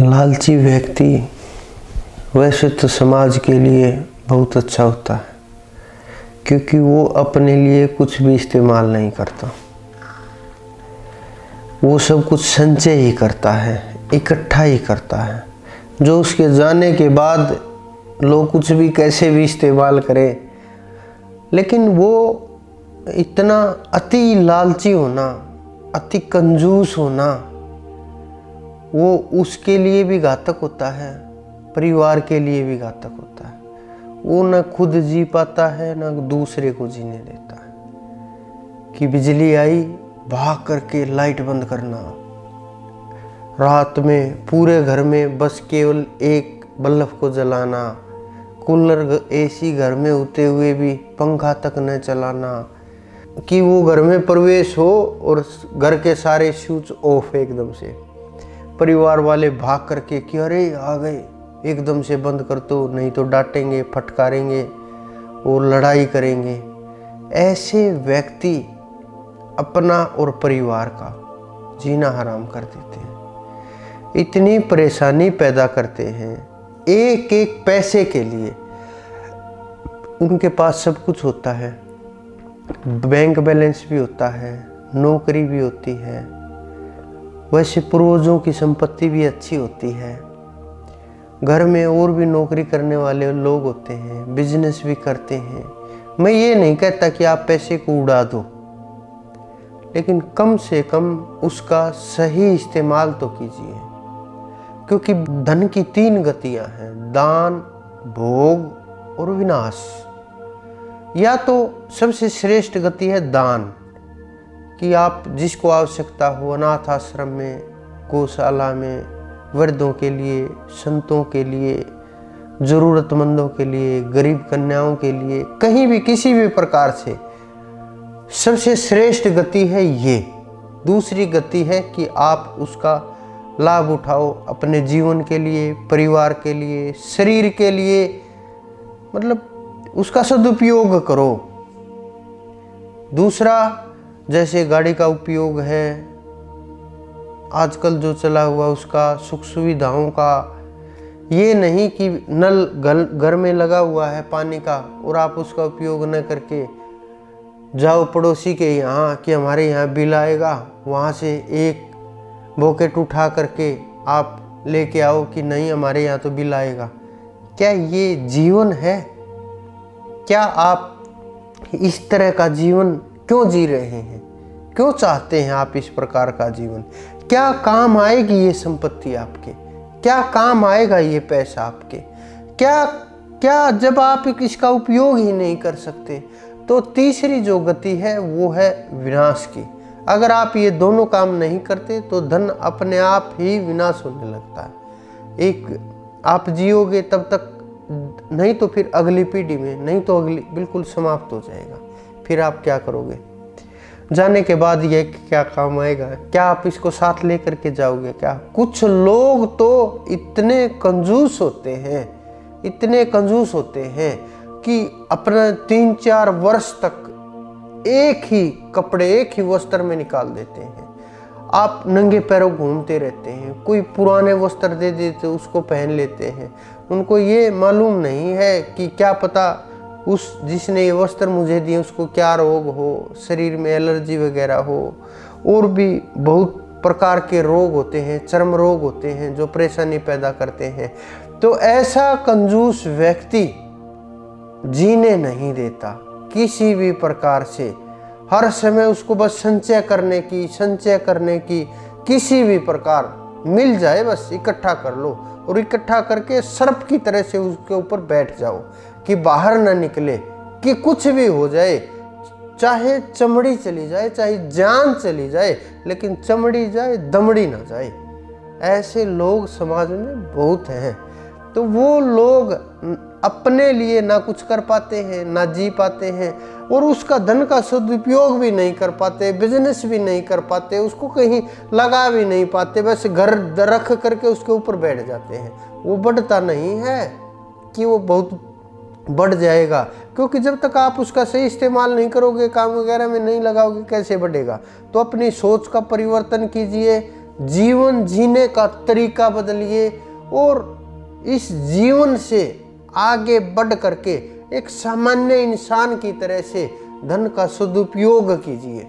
लालची व्यक्ति वैसे तो समाज के लिए बहुत अच्छा होता है, क्योंकि वो अपने लिए कुछ भी इस्तेमाल नहीं करता। वो सब कुछ संचय ही करता है, इकट्ठा ही करता है। जो उसके जाने के बाद लोग कुछ भी कैसे भी इस्तेमाल करें, लेकिन वो इतना अति लालची होना, अति कंजूस होना वो उसके लिए भी घातक होता है, परिवार के लिए भी घातक होता है। वो न खुद जी पाता है, न दूसरे को जीने देता है। कि बिजली आई, भाग करके लाइट बंद करना। रात में, पूरे घर में बस केवल एक बल्ब को जलाना। कूलर एसी घर में होते हुए भी पंखा तक न चलाना। कि वो घर में प्रवेश हो और घर के सारे स्विच ऑफ़ एकदम से। परिवार वाले भाग करके कि अरे, आ गए। एकदम से बंद कर दो, नहीं तो डांटेंगे, फटकारेंगे और लड़ाई करेंगे। ऐसे व्यक्ति अपना और परिवार का जीना हराम कर देते हैं। इतनी परेशानी पैदा करते हैं एक एक पैसे के लिए। उनके पास सब कुछ होता है। बैंक बैलेंस भी होता है, नौकरी भी होती है। वैसे पूर्वजों की संपत्ति भी अच्छी होती है। घर में और भी नौकरी करने वाले लोग होते हैं बिज़नेस भी करते हैं। मैं ये नहीं कहता कि आप पैसे को उड़ा दो, लेकिन कम से कम उसका सही इस्तेमाल तो कीजिए। क्योंकि धन की तीन गतियाँ हैं, दान, भोग और विनाश। या तो सबसे श्रेष्ठ गति है दान। कि आप जिसको आवश्यकता हो अनाथ आश्रम में, गौशाला में, वृद्धों के लिए, संतों के लिए, ज़रूरतमंदों के लिए, गरीब कन्याओं के लिए, कहीं भी, किसी भी प्रकार से, सबसे श्रेष्ठ गति है ये। दूसरी गति है कि आप उसका लाभ उठाओ अपने जीवन के लिए, परिवार के लिए, शरीर के लिए। मतलब उसका सदुपयोग करो। दूसरा जैसे गाड़ी का उपयोग है। आजकल जो चला हुआ उसका सुख सुविधाओं का, ये नहीं कि नल घर में लगा हुआ है पानी का और आप उसका उपयोग न करके जाओ पड़ोसी के यहाँ कि हमारे यहाँ बिल आएगा, वहाँ से एक बॉकेट उठा करके आप लेके आओ कि नहीं, हमारे यहाँ तो बिल आएगा। क्या ये जीवन है? क्या आप इस तरह का जीवन क्यों जी रहे हैं? क्यों चाहते हैं आप इस प्रकार का जीवन? क्या काम आएगी ये संपत्ति आपके? क्या काम आएगा ये पैसा आपके? क्या क्या जब आप इसका उपयोग ही नहीं कर सकते तो तीसरी जो गति है, वो है विनाश की। अगर आप ये दोनों काम नहीं करते तो धन अपने आप ही विनाश होने लगता है। एक, आप जियोगे, तब तक नहीं तो फिर अगली पीढ़ी में, नहीं तो अगली, बिल्कुल समाप्त हो जाएगा। फिर आप क्या करोगे? जाने के बाद ये क्या काम आएगा? क्या आप इसको साथ लेकर के जाओगे क्या? कुछ लोग तो इतने कंजूस होते हैं, इतने कंजूस होते हैं कि अपना तीन चार वर्ष तक एक ही कपड़े, एक ही वस्त्र में निकाल देते हैं। आप नंगे पैरों घूमते रहते हैं, कोई पुराने वस्त्र दे देते, उसको पहन लेते हैं। उनको ये मालूम नहीं है कि क्या पता उस जिसने ये वस्त्र मुझे दिए, उसको क्या रोग हो, शरीर में एलर्जी वगैरह हो, और भी बहुत प्रकार के रोग होते हैं, चर्म रोग होते हैं, जो परेशानी पैदा करते हैं। तो ऐसा कंजूस व्यक्ति जीने नहीं देता, किसी भी प्रकार से। हर समय उसको बस संचय करने की, संचय करने की किसी भी प्रकार मिल जाए, बस इकट्ठा कर लो, और इकट्ठा करके सर्प की तरह से उसके ऊपर बैठ जाओ। कि बाहर ना निकले, कि कुछ भी हो जाए, चाहे चमड़ी चली जाए, चाहे जान चली जाए, लेकिन चमड़ी जाए, दमड़ी ना जाए। ऐसे लोग समाज में बहुत हैं। तो वो लोग अपने लिए ना कुछ कर पाते हैं, ना जी पाते हैं, और उसका धन का सदुपयोग भी नहीं कर पाते बिज़नेस भी नहीं कर पाते, उसको कहीं लगा भी नहीं पाते, बस घर रख करके उसके ऊपर बैठ जाते हैं। वो बढ़ता नहीं है कि वो बहुत बढ़ जाएगा, क्योंकि जब तक आप उसका सही इस्तेमाल नहीं करोगे, काम वगैरह में नहीं लगाओगे, कैसे बढ़ेगा? तो अपनी सोच का परिवर्तन कीजिए, जीवन जीने का तरीका बदलिए और इस जीवन से आगे बढ़ करके एक सामान्य इंसान की तरह से धन का सदुपयोग कीजिए।